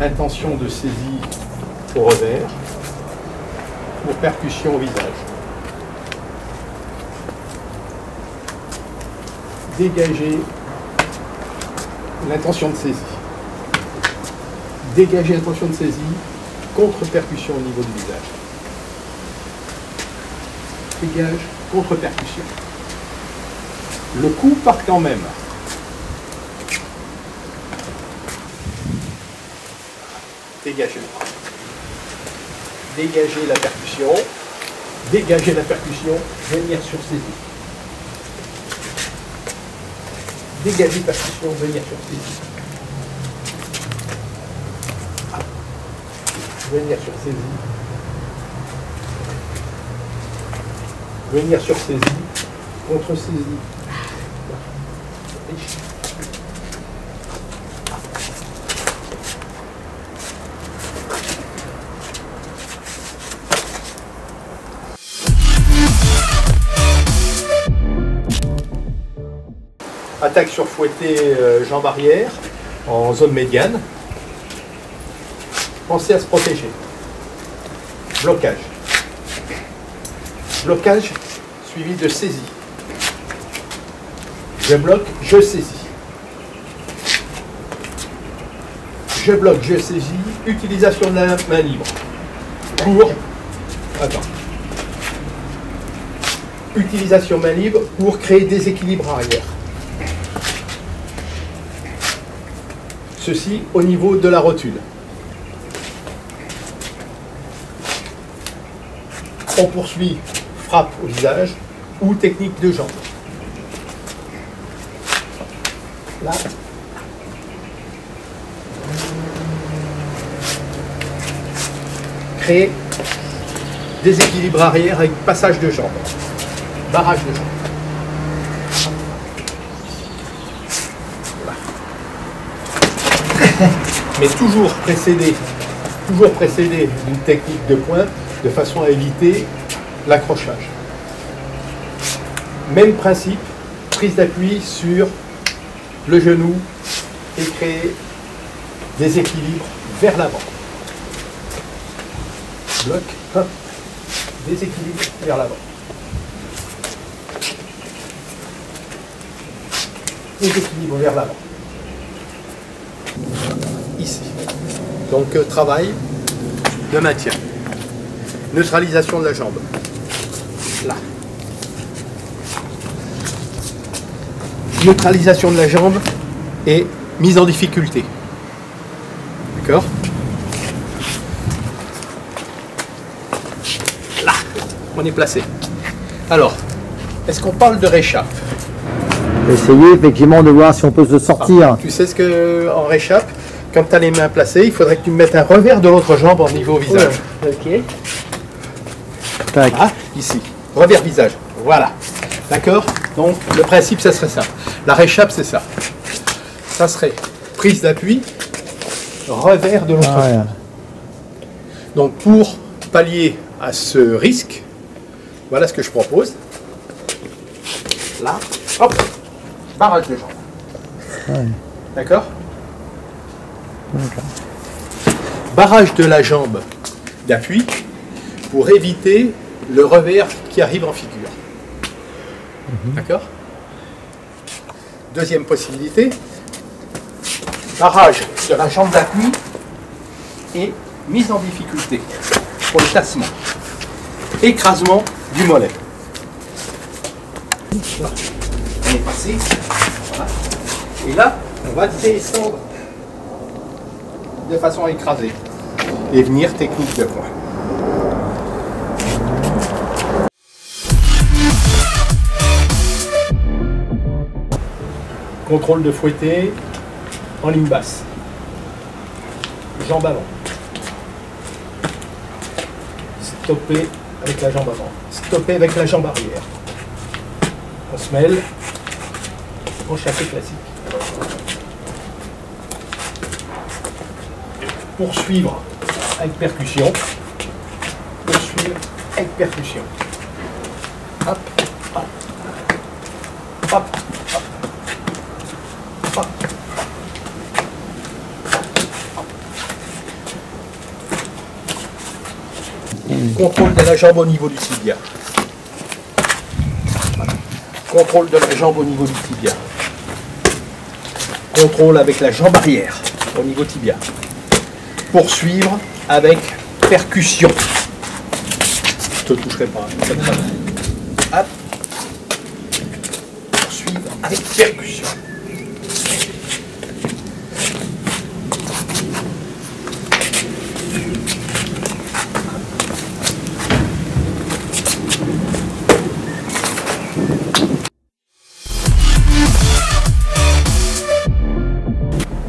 intention de saisie au revers, pour percussion au visage. Dégager l'intention de saisie. Dégager l'intention de saisie, contre-percussion au niveau du visage. Dégage, contre-percussion. Le coup part quand même. Dégagez. Dégager la percussion. Dégager la percussion. Venir sur saisie. Dégager percussion. Venir sur saisie. Venir sur saisie. Venir sur saisie. Contre saisie. Attaque sur fouetté euh, jambe arrière en zone médiane. Pensez à se protéger. Blocage. Blocage suivi de saisie. Je bloque, je saisis. Je bloque, je saisis. Utilisation de la main libre. Pour. Attends. Utilisation main libre pour créer des équilibres arrière. Ceci au niveau de la rotule. On poursuit frappe au visage ou technique de jambe. Là. Créer des équilibres arrière avec passage de jambes. Barrage de jambes. Mais toujours précédé, toujours précédé d'une technique de poing de façon à éviter l'accrochage. Même principe, prise d'appui sur le genou et créer des équilibres vers l'avant. Bloc, hop, des équilibres vers l'avant. Des équilibres vers l'avant. Ici. Donc euh, travail de maintien. Neutralisation de la jambe. Là. Neutralisation de la jambe et mise en difficulté. D'accord? Là, on est placé. Alors, est-ce qu'on parle de réchappe? Essayez effectivement de voir si on peut se sortir. Tu sais ce que en réchappe, quand tu as les mains placées, il faudrait que tu mettes un revers de l'autre jambe en niveau visage. Ok. Tac. Ah, ici. Revers visage. Voilà. D'accord Donc, le principe, ça serait ça. La réchappe, c'est ça. Ça serait prise d'appui, revers de l'autre Ah, ouais. jambe. Donc, pour pallier à ce risque, voilà ce que je propose. Là, hop, barrage de jambe. Ouais. D'accord Barrage de la jambe d'appui pour éviter le revers qui arrive en figure. D'accord Deuxième possibilité, barrage de la jambe d'appui et mise en difficulté pour le tassement. Écrasement du mollet. On est passé. Voilà. Et là, on va descendre de façon à écraser et venir technique de poing. Contrôle de fouetté en ligne basse. Jambe avant. Stopper avec la jambe avant. Stopper avec la jambe arrière. On se mêle au classique. poursuivre avec percussion, poursuivre avec percussion. Hop, hop, hop, hop, hop. Contrôle de la jambe au niveau du tibia. Contrôle de la jambe au niveau du tibia. Contrôle avec la jambe arrière au niveau tibia. Poursuivre avec percussion. Je te toucherai pas. Poursuivre avec percussion.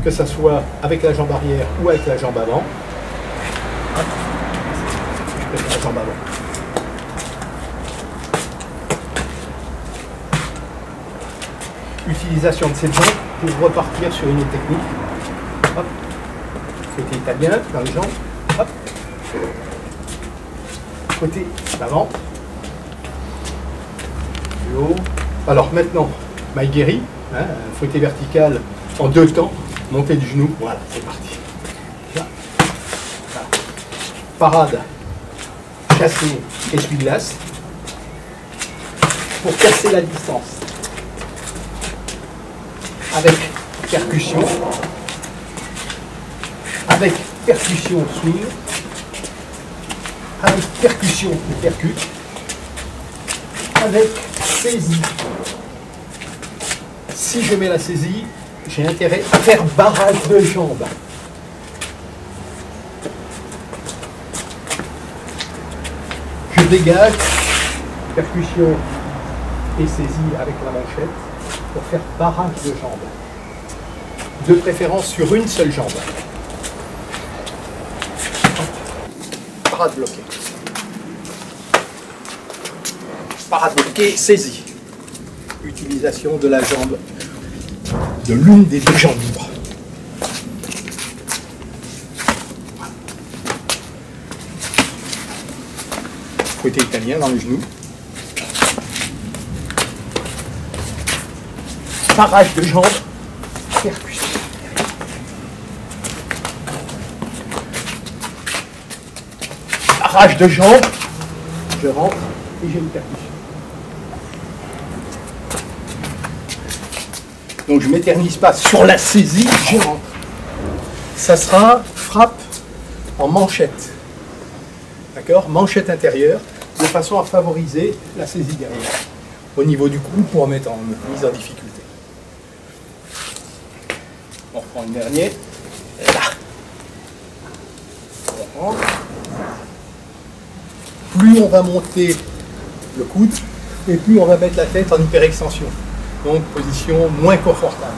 Que ça soit avec la jambe arrière ou avec la jambe avant. La jambe avant. Utilisation de cette jambe pour repartir sur une autre technique. Hop. Côté italien dans les jambes. Hop. Côté d'avant. Du haut. Alors maintenant, Maïgueri, hein, un fouetté vertical en deux temps, montée du genou, voilà, c'est parti. Parade, chassé, essuie-glace, pour casser la distance. Avec percussion, avec percussion swing, avec percussion percute, avec saisie. Si je mets la saisie, j'ai intérêt à faire barrage de jambes. Je dégage, percussion et saisie avec la manchette pour faire barrage de jambes. De préférence sur une seule jambe. Parade bloquée. Parade bloquée, saisie. Utilisation de la jambe de l'une des deux jambes libres. Côté italien dans le genou. Parage de jambes, percussion. Parage de jambes, je rentre et j'ai une percussion. Donc je ne m'éternise pas sur la saisie, je rentre. Ça sera frappe en manchette. D'accord? Manchette intérieure, de façon à favoriser la saisie derrière. Au niveau du cou pour mettre en mise en difficulté. On reprend le dernier. Là. On rentre. Plus on va monter le coude, et plus on va mettre la tête en hyperextension donc position moins confortable.